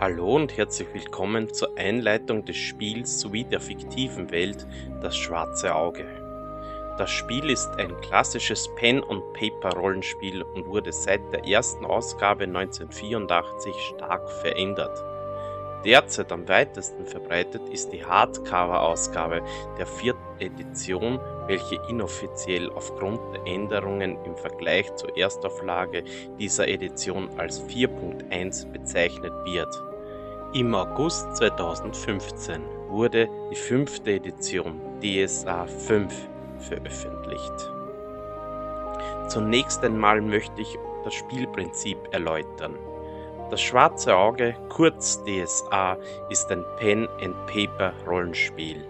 Hallo und herzlich willkommen zur Einleitung des Spiels sowie der fiktiven Welt Das Schwarze Auge. Das Spiel ist ein klassisches Pen-and-Paper-Rollenspiel und wurde seit der ersten Ausgabe 1984 stark verändert. Derzeit am weitesten verbreitet ist die Hardcover-Ausgabe der vierten Edition, welche inoffiziell aufgrund der Änderungen im Vergleich zur Erstauflage dieser Edition als 4.1 bezeichnet wird. Im August 2015 wurde die fünfte Edition DSA 5 veröffentlicht. Zunächst einmal möchte ich das Spielprinzip erläutern. Das schwarze Auge, kurz DSA, ist ein Pen-and-Paper-Rollenspiel.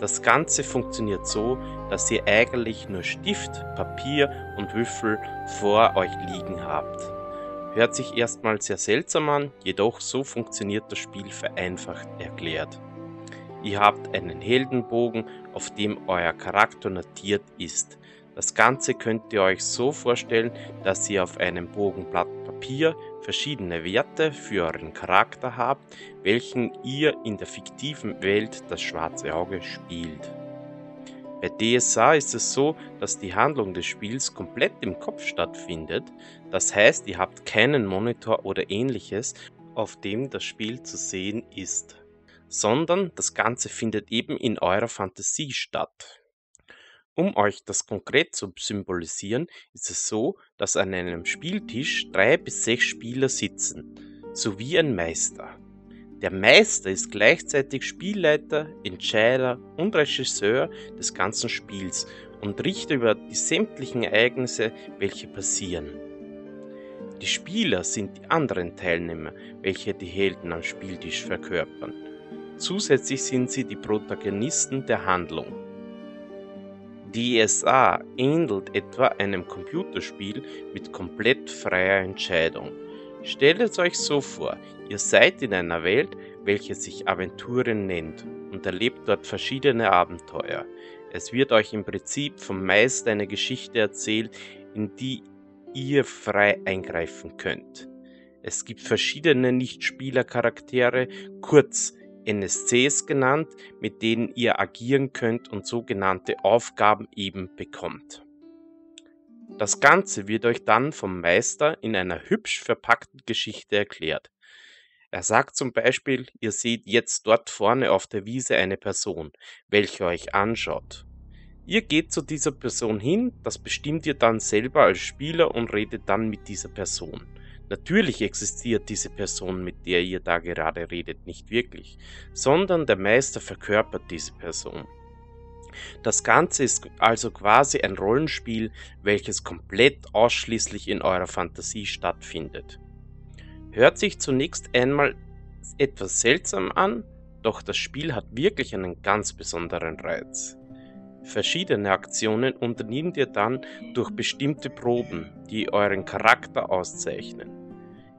Das Ganze funktioniert so, dass ihr eigentlich nur Stift, Papier und Würfel vor euch liegen habt. Hört sich erstmal sehr seltsam an, jedoch so funktioniert das Spiel vereinfacht erklärt. Ihr habt einen Heldenbogen, auf dem euer Charakter notiert ist. Das Ganze könnt ihr euch so vorstellen, dass ihr auf einem Bogenblatt Papier verschiedene Werte für euren Charakter habt, welchen ihr in der fiktiven Welt das schwarze Auge spielt. Bei DSA ist es so, dass die Handlung des Spiels komplett im Kopf stattfindet, das heißt ihr habt keinen Monitor oder ähnliches, auf dem das Spiel zu sehen ist, sondern das Ganze findet eben in eurer Fantasie statt. Um euch das konkret zu symbolisieren, ist es so, dass an einem Spieltisch drei bis sechs Spieler sitzen, sowie ein Meister. Der Meister ist gleichzeitig Spielleiter, Entscheider und Regisseur des ganzen Spiels und richtet über die sämtlichen Ereignisse, welche passieren. Die Spieler sind die anderen Teilnehmer, welche die Helden am Spieltisch verkörpern. Zusätzlich sind sie die Protagonisten der Handlung. DSA ähnelt etwa einem Computerspiel mit komplett freier Entscheidung. Stellt es euch so vor, ihr seid in einer Welt, welche sich Aventuren nennt und erlebt dort verschiedene Abenteuer. Es wird euch im Prinzip vom Meister eine Geschichte erzählt, in die ihr frei eingreifen könnt. Es gibt verschiedene Nichtspielercharaktere, kurz NSCs genannt, mit denen ihr agieren könnt und sogenannte Aufgaben eben bekommt. Das Ganze wird euch dann vom Meister in einer hübsch verpackten Geschichte erklärt. Er sagt zum Beispiel, ihr seht jetzt dort vorne auf der Wiese eine Person, welche euch anschaut. Ihr geht zu dieser Person hin, das bestimmt ihr dann selber als Spieler und redet dann mit dieser Person. Natürlich existiert diese Person, mit der ihr da gerade redet, nicht wirklich, sondern der Meister verkörpert diese Person. Das Ganze ist also quasi ein Rollenspiel, welches komplett ausschließlich in eurer Fantasie stattfindet. Hört sich zunächst einmal etwas seltsam an, doch das Spiel hat wirklich einen ganz besonderen Reiz. Verschiedene Aktionen unternehmt ihr dann durch bestimmte Proben, die euren Charakter auszeichnen.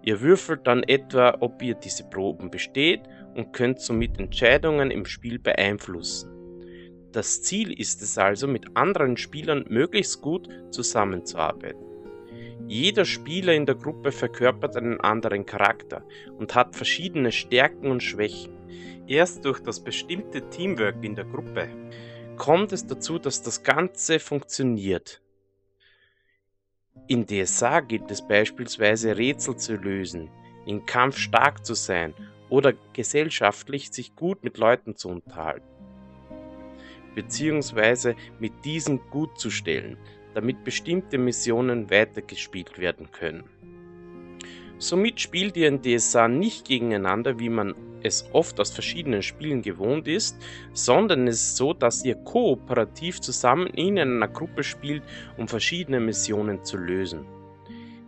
Ihr würfelt dann etwa, ob ihr diese Proben besteht und könnt somit Entscheidungen im Spiel beeinflussen. Das Ziel ist es also, mit anderen Spielern möglichst gut zusammenzuarbeiten. Jeder Spieler in der Gruppe verkörpert einen anderen Charakter und hat verschiedene Stärken und Schwächen. Erst durch das bestimmte Teamwork in der Gruppe kommt es dazu, dass das Ganze funktioniert. In DSA gilt es beispielsweise Rätsel zu lösen, im Kampf stark zu sein oder gesellschaftlich sich gut mit Leuten zu unterhalten, beziehungsweise mit diesen gut zu stellen, damit bestimmte Missionen weitergespielt werden können. Somit spielt ihr in DSA nicht gegeneinander, wie man es oft aus verschiedenen Spielen gewohnt ist, sondern es ist so, dass ihr kooperativ zusammen in einer Gruppe spielt, um verschiedene Missionen zu lösen.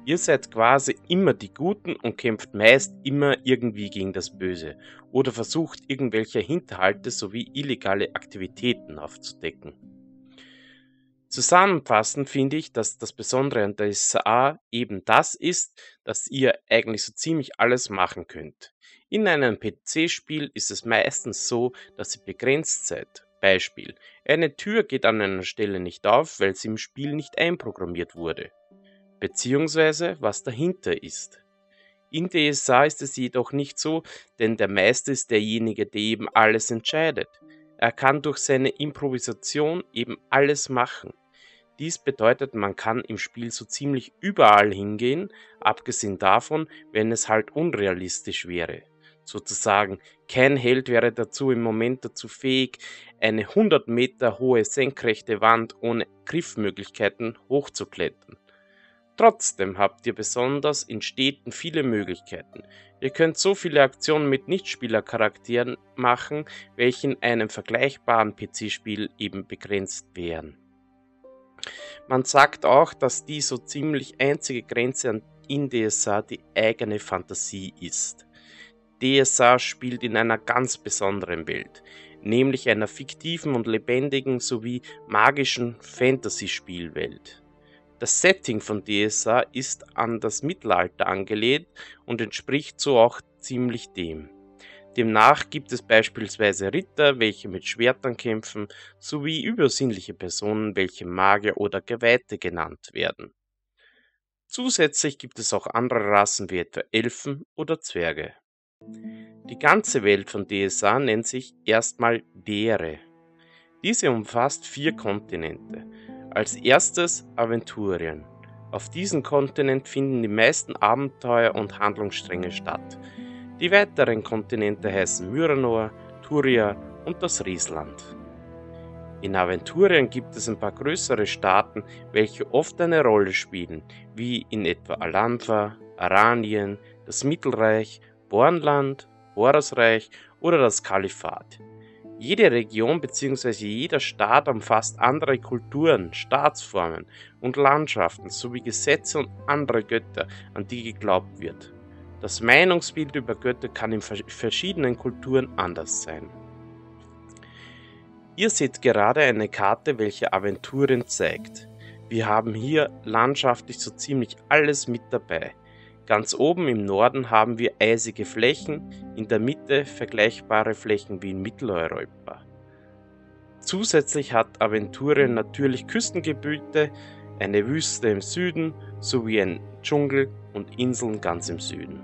Ihr seid quasi immer die Guten und kämpft meist immer irgendwie gegen das Böse oder versucht irgendwelche Hinterhalte sowie illegale Aktivitäten aufzudecken. Zusammenfassend finde ich, dass das Besondere an der SA eben das ist, dass ihr eigentlich so ziemlich alles machen könnt. In einem PC-Spiel ist es meistens so, dass ihr begrenzt seid. Beispiel: Eine Tür geht an einer Stelle nicht auf, weil sie im Spiel nicht einprogrammiert wurde. Beziehungsweise was dahinter ist. In DSA ist es jedoch nicht so, denn der Meister ist derjenige, der eben alles entscheidet. Er kann durch seine Improvisation eben alles machen. Dies bedeutet, man kann im Spiel so ziemlich überall hingehen, abgesehen davon, wenn es halt unrealistisch wäre. Sozusagen, kein Held wäre dazu im Moment dazu fähig, eine 100 Meter hohe senkrechte Wand ohne Griffmöglichkeiten hochzuklettern. Trotzdem habt ihr besonders in Städten viele Möglichkeiten. Ihr könnt so viele Aktionen mit Nichtspielercharakteren machen, welche in einem vergleichbaren PC-Spiel eben begrenzt wären. Man sagt auch, dass die so ziemlich einzige Grenze in DSA die eigene Fantasie ist. DSA spielt in einer ganz besonderen Welt, nämlich einer fiktiven und lebendigen sowie magischen Fantasy-Spielwelt. Das Setting von DSA ist an das Mittelalter angelehnt und entspricht so auch ziemlich dem. Demnach gibt es beispielsweise Ritter, welche mit Schwertern kämpfen, sowie übersinnliche Personen, welche Magier oder Geweihte genannt werden. Zusätzlich gibt es auch andere Rassen wie etwa Elfen oder Zwerge. Die ganze Welt von DSA nennt sich erstmal Dere. Diese umfasst vier Kontinente. Als erstes Aventurien. Auf diesem Kontinent finden die meisten Abenteuer und Handlungsstränge statt. Die weiteren Kontinente heißen Myranor, Turia und das Riesland. In Aventurien gibt es ein paar größere Staaten, welche oft eine Rolle spielen, wie in etwa Alantha, Aranien, das Mittelreich, Bornland, Horusreich oder das Kalifat. Jede Region bzw. jeder Staat umfasst andere Kulturen, Staatsformen und Landschaften sowie Gesetze und andere Götter, an die geglaubt wird. Das Meinungsbild über Götter kann in verschiedenen Kulturen anders sein. Ihr seht gerade eine Karte, welche Aventurien zeigt. Wir haben hier landschaftlich so ziemlich alles mit dabei. Ganz oben im Norden haben wir eisige Flächen, in der Mitte vergleichbare Flächen wie in Mitteleuropa. Zusätzlich hat Aventurien natürlich Küstengebiete, eine Wüste im Süden sowie ein Dschungel und Inseln ganz im Süden.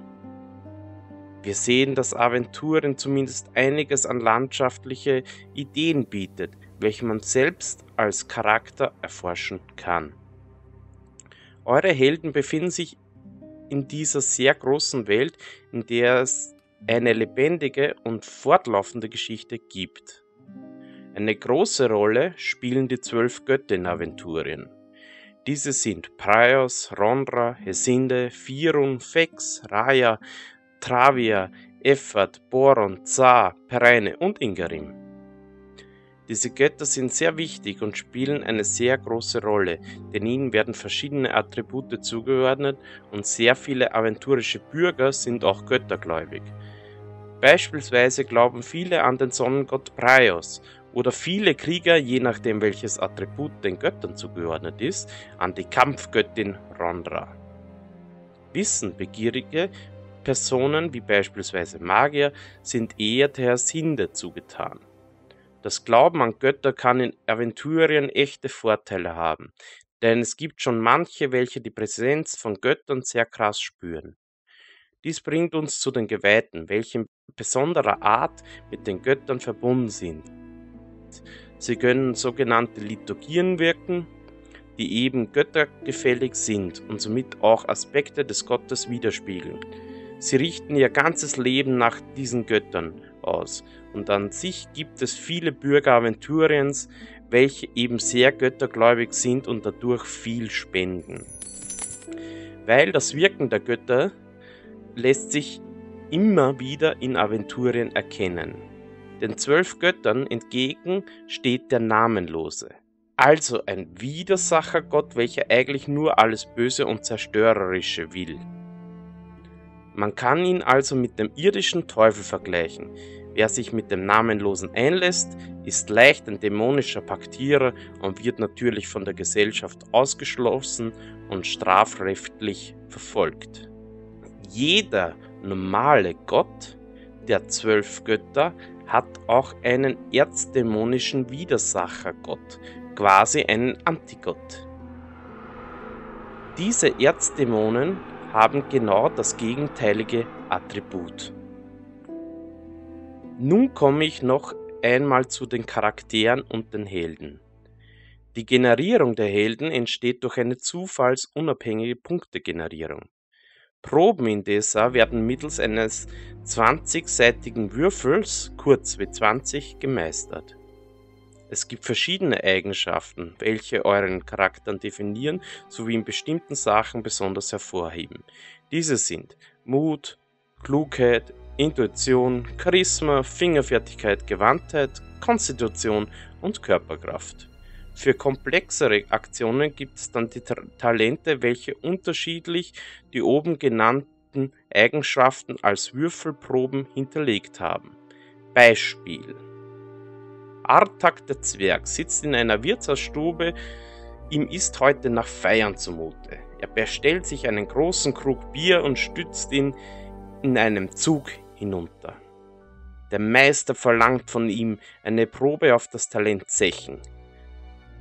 Wir sehen, dass Aventuren zumindest einiges an landschaftliche Ideen bietet, welche man selbst als Charakter erforschen kann. Eure Helden befinden sich in dieser sehr großen Welt, in der es eine lebendige und fortlaufende Geschichte gibt. Eine große Rolle spielen die zwölf Götter in Aventurien. Diese sind Praios, Rondra, Hesinde, Firun, Fex, Raya, Travia, Effat, Boron, Zar, Pereine und Ingarim. Diese Götter sind sehr wichtig und spielen eine sehr große Rolle, denn ihnen werden verschiedene Attribute zugeordnet und sehr viele aventurische Bürger sind auch göttergläubig. Beispielsweise glauben viele an den Sonnengott Praios oder viele Krieger, je nachdem welches Attribut den Göttern zugeordnet ist, an die Kampfgöttin Rondra. Wissenbegierige Personen wie beispielsweise Magier sind eher der Sinde zugetan. Das Glauben an Götter kann in Aventurien echte Vorteile haben, denn es gibt schon manche, welche die Präsenz von Göttern sehr krass spüren. Dies bringt uns zu den Geweihten, welche in besonderer Art mit den Göttern verbunden sind. Sie können sogenannte Liturgien wirken, die eben göttergefällig sind und somit auch Aspekte des Gottes widerspiegeln. Sie richten ihr ganzes Leben nach diesen Göttern aus. Und an sich gibt es viele Bürger Aventuriens, welche eben sehr göttergläubig sind und dadurch viel spenden. Weil das Wirken der Götter lässt sich immer wieder in Aventurien erkennen. Den zwölf Göttern entgegen steht der Namenlose. Also ein Widersachergott, welcher eigentlich nur alles Böse und Zerstörerische will. Man kann ihn also mit dem irdischen Teufel vergleichen. Wer sich mit dem Namenlosen einlässt, ist leicht ein dämonischer Paktierer und wird natürlich von der Gesellschaft ausgeschlossen und strafrechtlich verfolgt. Jeder normale Gott der zwölf Götter hat auch einen erzdämonischen Widersachergott, quasi einen Antigott. Diese Erzdämonen haben genau das gegenteilige Attribut. Nun komme ich noch einmal zu den Charakteren und den Helden. Die Generierung der Helden entsteht durch eine zufallsunabhängige Punktegenerierung. Proben in DSA werden mittels eines 20-seitigen Würfels, kurz W20, gemeistert. Es gibt verschiedene Eigenschaften, welche euren Charakteren definieren sowie in bestimmten Sachen besonders hervorheben. Diese sind Mut, Klugheit, Intuition, Charisma, Fingerfertigkeit, Gewandtheit, Konstitution und Körperkraft. Für komplexere Aktionen gibt es dann die Talente, welche unterschiedlich die oben genannten Eigenschaften als Würfelproben hinterlegt haben. Beispiel Artak der Zwerg sitzt in einer Wirtshausstube, ihm ist heute nach Feiern zumute. Er bestellt sich einen großen Krug Bier und stützt ihn in einem Zug hinunter. Der Meister verlangt von ihm eine Probe auf das Talent Zechen.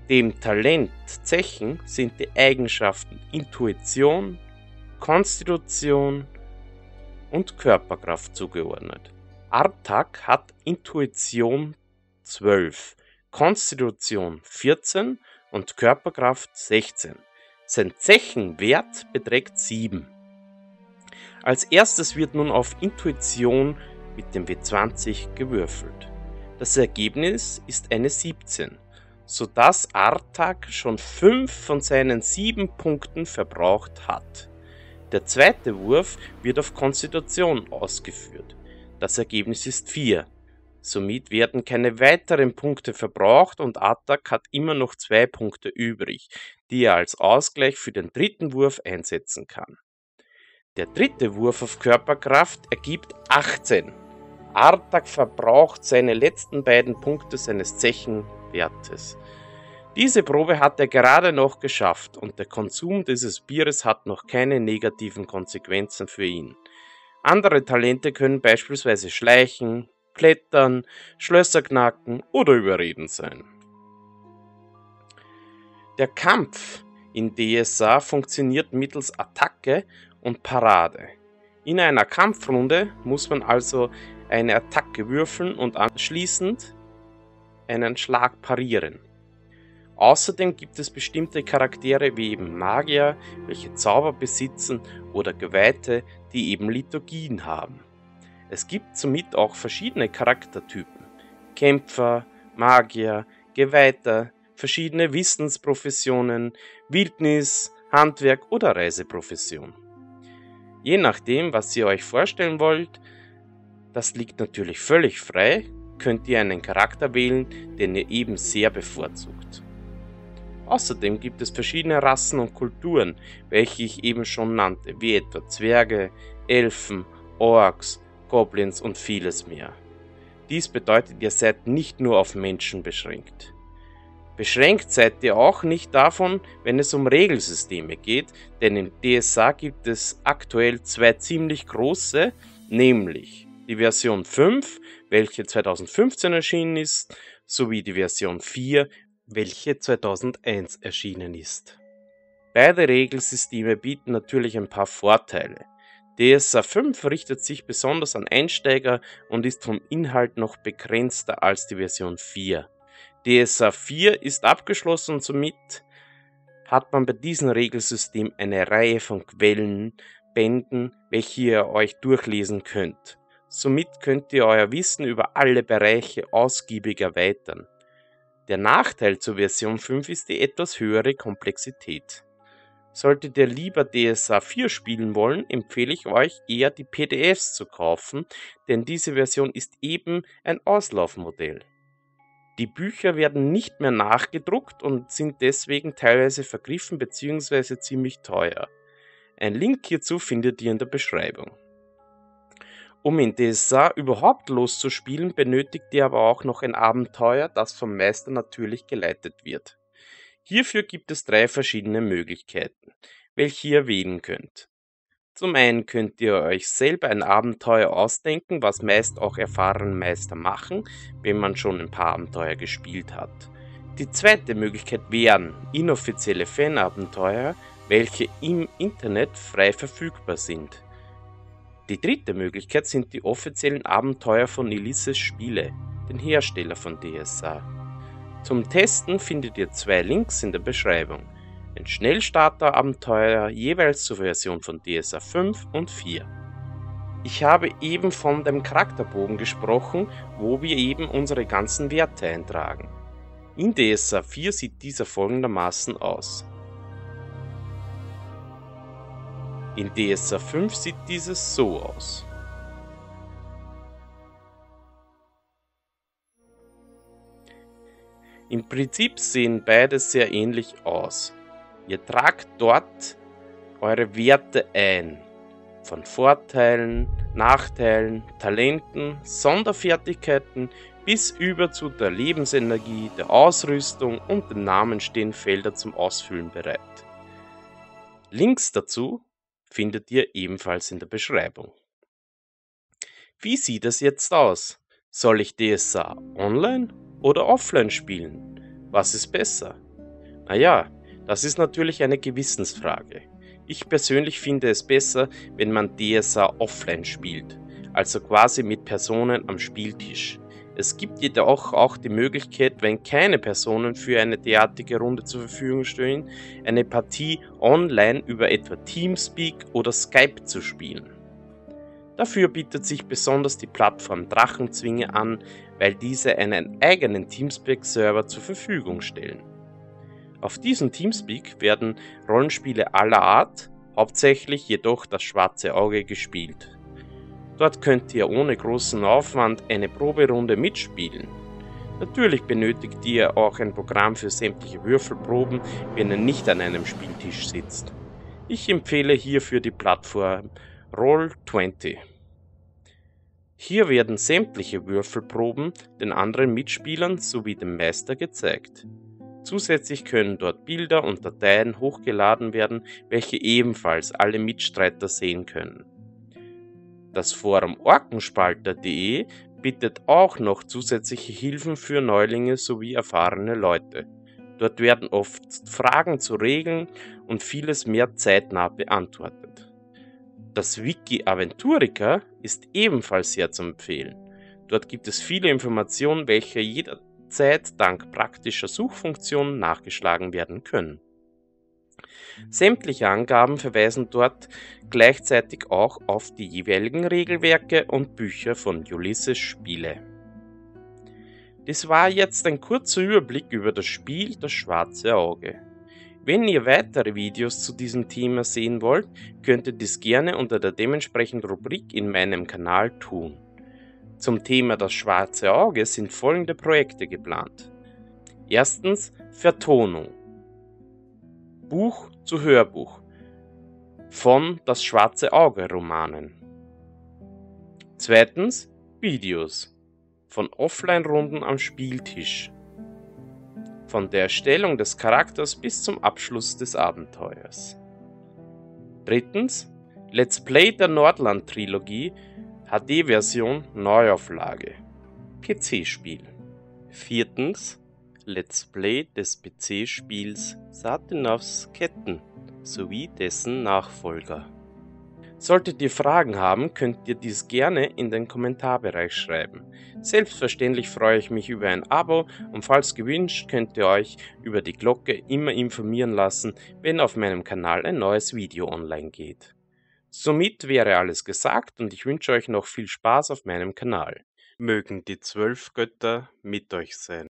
Dem Talent Zechen sind die Eigenschaften Intuition, Konstitution und Körperkraft zugeordnet. Artak hat Intuition 12, Konstitution 14 und Körperkraft 16. Sein Zechenwert beträgt 7. Als erstes wird nun auf Intuition mit dem W20 gewürfelt. Das Ergebnis ist eine 17, sodass Artak schon 5 von seinen 7 Punkten verbraucht hat. Der zweite Wurf wird auf Konstitution ausgeführt. Das Ergebnis ist 4, Somit werden keine weiteren Punkte verbraucht und Attack hat immer noch zwei Punkte übrig, die er als Ausgleich für den dritten Wurf einsetzen kann. Der dritte Wurf auf Körperkraft ergibt 18. Artak verbraucht seine letzten beiden Punkte seines Zechenwertes. Diese Probe hat er gerade noch geschafft und der Konsum dieses Bieres hat noch keine negativen Konsequenzen für ihn. Andere Talente können beispielsweise Schleichen, Klettern, Schlösser knacken oder Überreden sein. Der Kampf in DSA funktioniert mittels Attacke und Parade. In einer Kampfrunde muss man also eine Attacke würfeln und anschließend einen Schlag parieren. Außerdem gibt es bestimmte Charaktere wie eben Magier, welche Zauber besitzen oder Geweihte, die eben Liturgien haben. Es gibt somit auch verschiedene Charaktertypen. Kämpfer, Magier, Geweihter, verschiedene Wissensprofessionen, Wildnis, Handwerk oder Reiseprofession. Je nachdem, was ihr euch vorstellen wollt, das liegt natürlich völlig frei, könnt ihr einen Charakter wählen, den ihr eben sehr bevorzugt. Außerdem gibt es verschiedene Rassen und Kulturen, welche ich eben schon nannte, wie etwa Zwerge, Elfen, Orks, Goblins und vieles mehr. Dies bedeutet, ihr seid nicht nur auf Menschen beschränkt. Beschränkt seid ihr auch nicht davon, wenn es um Regelsysteme geht, denn in DSA gibt es aktuell zwei ziemlich große, nämlich die Version 5, welche 2015 erschienen ist, sowie die Version 4, welche 2001 erschienen ist. Beide Regelsysteme bieten natürlich ein paar Vorteile. DSA 5 richtet sich besonders an Einsteiger und ist vom Inhalt noch begrenzter als die Version 4. DSA 4 ist abgeschlossen und somit hat man bei diesem Regelsystem eine Reihe von Quellen, Bänden, welche ihr euch durchlesen könnt. Somit könnt ihr euer Wissen über alle Bereiche ausgiebig erweitern. Der Nachteil zur Version 5 ist die etwas höhere Komplexität. Solltet ihr lieber DSA 4 spielen wollen, empfehle ich euch eher die PDFs zu kaufen, denn diese Version ist eben ein Auslaufmodell. Die Bücher werden nicht mehr nachgedruckt und sind deswegen teilweise vergriffen bzw. ziemlich teuer. Ein Link hierzu findet ihr in der Beschreibung. Um in DSA überhaupt loszuspielen, benötigt ihr aber auch noch ein Abenteuer, das vom Meister natürlich geleitet wird. Hierfür gibt es drei verschiedene Möglichkeiten, welche ihr wählen könnt. Zum einen könnt ihr euch selber ein Abenteuer ausdenken, was meist auch erfahrene Meister machen, wenn man schon ein paar Abenteuer gespielt hat. Die zweite Möglichkeit wären inoffizielle Fanabenteuer, welche im Internet frei verfügbar sind. Die dritte Möglichkeit sind die offiziellen Abenteuer von Ulysses Spiele, den Hersteller von DSA. Zum Testen findet ihr zwei Links in der Beschreibung. Ein Schnellstarter-Abenteuer jeweils zur Version von DSA 5 und 4. Ich habe eben von dem Charakterbogen gesprochen, wo wir eben unsere ganzen Werte eintragen. In DSA 4 sieht dieser folgendermaßen aus. In DSA 5 sieht dieses so aus. Im Prinzip sehen beide sehr ähnlich aus. Ihr tragt dort eure Werte ein. Von Vorteilen, Nachteilen, Talenten, Sonderfertigkeiten bis über zu der Lebensenergie, der Ausrüstung und dem Namen stehen Felder zum Ausfüllen bereit. Links dazu findet ihr ebenfalls in der Beschreibung. Wie sieht es jetzt aus? Soll ich DSA online oder offline spielen? Was ist besser? Naja, das ist natürlich eine Gewissensfrage. Ich persönlich finde es besser, wenn man DSA offline spielt, also quasi mit Personen am Spieltisch. Es gibt jedoch auch die Möglichkeit, wenn keine Personen für eine derartige Runde zur Verfügung stehen, eine Partie online über etwa Teamspeak oder Skype zu spielen. Dafür bietet sich besonders die Plattform Drachenzwinge an, weil diese einen eigenen Teamspeak-Server zur Verfügung stellen. Auf diesem Teamspeak werden Rollenspiele aller Art, hauptsächlich jedoch das schwarze Auge gespielt. Dort könnt ihr ohne großen Aufwand eine Proberunde mitspielen. Natürlich benötigt ihr auch ein Programm für sämtliche Würfelproben, wenn ihr nicht an einem Spieltisch sitzt. Ich empfehle hierfür die Plattform Roll20. Hier werden sämtliche Würfelproben den anderen Mitspielern sowie dem Meister gezeigt. Zusätzlich können dort Bilder und Dateien hochgeladen werden, welche ebenfalls alle Mitstreiter sehen können. Das Forum Orkenspalter.de bietet auch noch zusätzliche Hilfen für Neulinge sowie erfahrene Leute. Dort werden oft Fragen zu Regeln und vieles mehr zeitnah beantwortet. Das Wiki Aventurica ist ebenfalls sehr zu empfehlen. Dort gibt es viele Informationen, welche jederzeit dank praktischer Suchfunktionen nachgeschlagen werden können. Sämtliche Angaben verweisen dort gleichzeitig auch auf die jeweiligen Regelwerke und Bücher von Ulysses Spiele. Das war jetzt ein kurzer Überblick über das Spiel Das schwarze Auge. Wenn ihr weitere Videos zu diesem Thema sehen wollt, könnt ihr dies gerne unter der dementsprechenden Rubrik in meinem Kanal tun. Zum Thema Das schwarze Auge sind folgende Projekte geplant. Erstens Vertonung. Buch zu Hörbuch von Das schwarze Auge Romanen. Zweitens Videos von Offline-Runden am Spieltisch. Von der Erstellung des Charakters bis zum Abschluss des Abenteuers. Drittens Let's Play der Nordland-Trilogie HD-Version Neuauflage. PC-Spiel. Viertens Let's Play des PC-Spiels Satinovs Ketten sowie dessen Nachfolger. Solltet ihr Fragen haben, könnt ihr dies gerne in den Kommentarbereich schreiben. Selbstverständlich freue ich mich über ein Abo und falls gewünscht, könnt ihr euch über die Glocke immer informieren lassen, wenn auf meinem Kanal ein neues Video online geht. Somit wäre alles gesagt und ich wünsche euch noch viel Spaß auf meinem Kanal. Mögen die zwölf Götter mit euch sein.